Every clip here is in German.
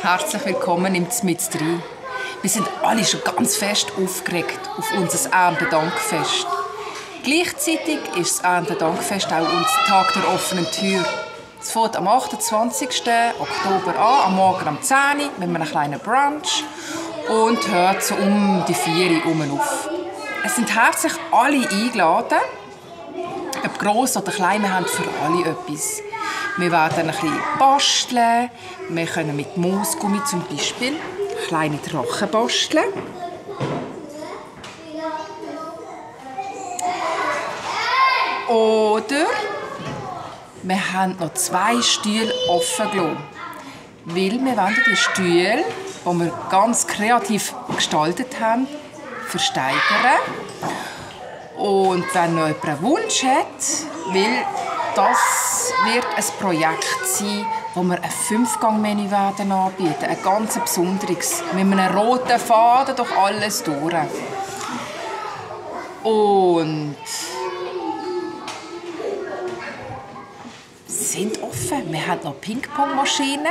Herzlich willkommen im Mit 3. Wir sind alle schon ganz fest aufgeregt auf unser Erntedankfest. Gleichzeitig ist das Erntedankfest auch unser Tag der offenen Tür. Es fängt am 28. Oktober an, am Morgen um 10 Uhr mit einem kleinen Brunch und hört so um die 4 Uhr auf. Es sind herzlich alle eingeladen. Ob gross oder klein, wir haben für alle etwas. Wir werden ein bisschen basteln. Wir können mit Moosgummi zum Beispiel kleine Drachen basteln. Oder wir haben noch zwei Stühle offen gelassen. Weil wir wollen die Stühle, die wir ganz kreativ gestaltet haben, versteigern. Und wenn noch jemand einen Wunsch hat, weil das wird ein Projekt sein, wo wir ein Fünfgang-Menü werden anbieten, ein ganz besonderes, mit einem roten Faden durch alles durch. Und sind offen. Wir haben noch Ping-Pong-Maschinen.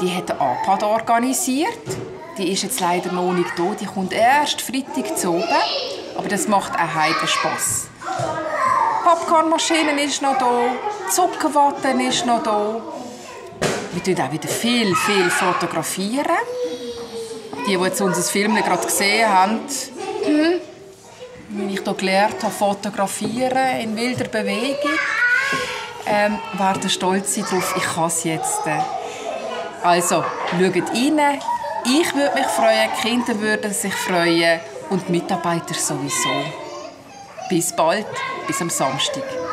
Die hat der APAD organisiert. Die ist jetzt leider noch nicht da. Die kommt erst Freitag zu oben. Aber das macht auch heiden Spass. Popcornmaschine ist noch da. Zuckerwatte ist noch da. Wir fotografieren auch wieder viel, viel fotografieren. Die, die jetzt unser Film gerade gesehen haben, wie ich hier gelernt habe, fotografieren in wilder Bewegung ähm, werden stolz sein darauf, ich kann es jetzt. Also, schaut rein. Ich würde mich freuen, die Kinder würden sich freuen und die Mitarbeiter sowieso. Bis bald, bis am Samstag.